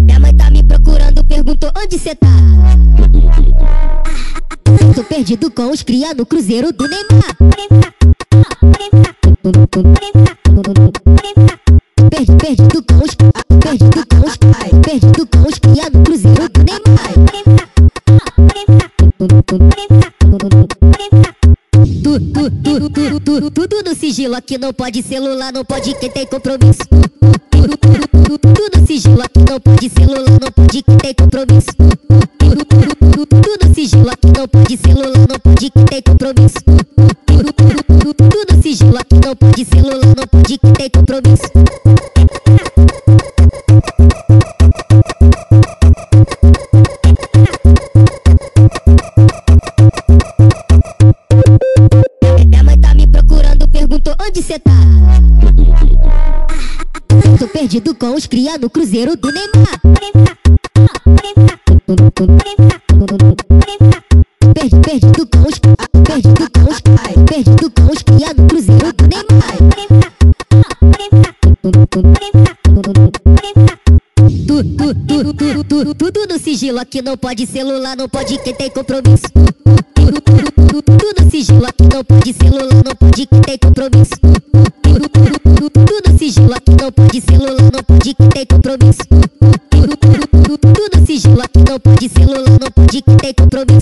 Minha mãe tá me procurando, perguntou onde cê tá. Tô perdido com os cria no cruzeiro do Neymar. Perdi, perdido com os, perdido com os, perdido com os cria no cruzeiro do Neymar. Tu, tu, tu, tu, tu, tudo no sigilo aqui não pode celular, não pode quem tem compromisso. Pode celular, não pode quem tem compromisso. Tu, tu, tu, tudo no sigilo aqui não pode celular, não pode quem tem compromisso. Tu, tu, tu, tudo no sigilo aqui não pode celular, não pode quem tem compromisso. Minha mãe tá me procurando, perguntou onde cê tá. Perdido com os cria no cruzeiro do Neymar. Perdi, perdido com os, perdido com os, perdido com os cria no cruzeiro do Neymar. Tu, tu, tu, tu, tu, tudo no sigilo aqui não pode celular, não pode quem tem compromisso. Tu, tu, tu, tudo no sigilo aqui não pode celular, não pode quem tem compromisso. Sigilo aqui não pode celular, não pode quem tem compromisso. Tu, tu, tu, tudo no sigilo aqui não pode celular, não pode quem tem compromisso.